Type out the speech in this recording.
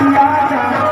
Yeah.